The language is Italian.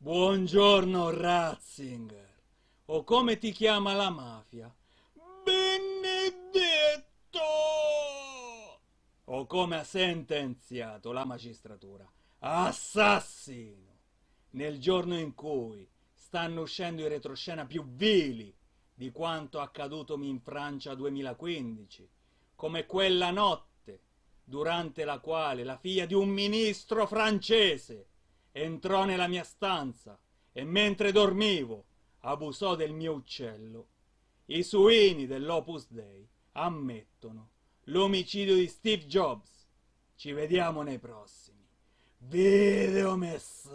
Buongiorno Ratzinger, o come ti chiama la mafia? Benedetto! O come ha sentenziato la magistratura? Assassino! Nel giorno in cui stanno uscendo i retroscena più vili di quanto accadutomi in Francia 2015, come quella notte durante la quale la figlia di un ministro francese entrò nella mia stanza e mentre dormivo abusò del mio uccello. I suini dell'Opus Dei ammettono l'omicidio di Steve Jobs. Ci vediamo nei prossimi videomessaggi.